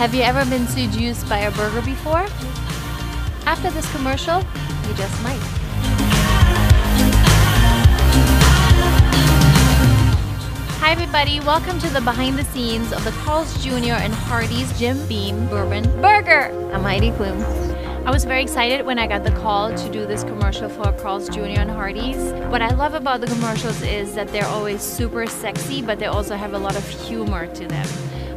Have you ever been seduced by a burger before? After this commercial, you just might. Hi everybody, welcome to the behind the scenes of the Carl's Jr. and Hardee's Jim Beam Bourbon Burger. I'm Heidi Klum. I was very excited when I got the call to do this commercial for Carl's Jr. and Hardee's. What I love about the commercials is that they're always super sexy, but they also have a lot of humor to them.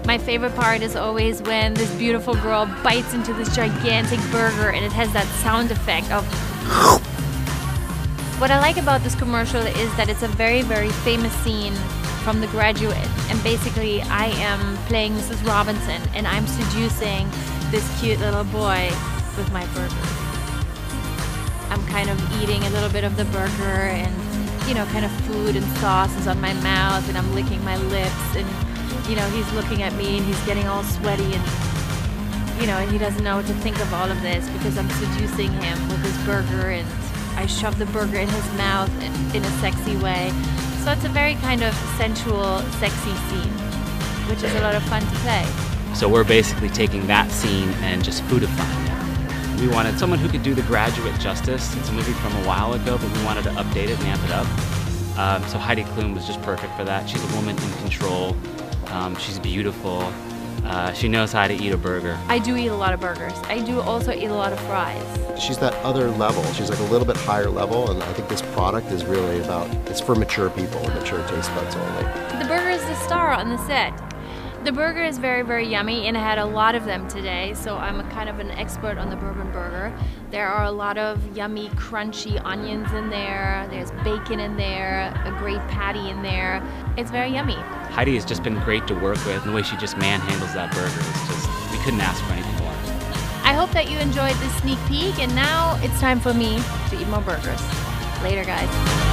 My favorite part is always when this beautiful girl bites into this gigantic burger and it has that sound effect of what I like about this commercial is that it's a very, very famous scene from The Graduate. And basically, I am playing Mrs. Robinson and I'm seducing this cute little boy with my burger. I'm kind of eating a little bit of the burger and, you know, kind of food and sauce is on my mouth and I'm licking my lips and, you know, he's looking at me and he's getting all sweaty and, you know, and he doesn't know what to think of all of this because I'm seducing him with his burger and I shove the burger in his mouth in a sexy way. So it's a very kind of sensual, sexy scene, which is a lot of fun to play. So we're basically taking that scene and just foodifying it. We wanted someone who could do The Graduate justice. It's a movie from a while ago, but we wanted to update it and amp it up. Um, so Heidi Klum was just perfect for that. She's a woman in control. Um, she's beautiful. Uh, she knows how to eat a burger. I do eat a lot of burgers. I do also eat a lot of fries. She's that other level. She's like a little bit higher level, and I think this product is really about, it's for mature people, mature taste buds only. The burger is the star on the set. The burger is very, very yummy, and I had a lot of them today, so I'm a kind of an expert on the bourbon burger. There are a lot of yummy, crunchy onions in there. There's bacon in there, a great patty in there. It's very yummy. Heidi has just been great to work with, and the way she just manhandles that burger is just, we couldn't ask for anything more. I hope that you enjoyed this sneak peek, and now it's time for me to eat more burgers. Later, guys.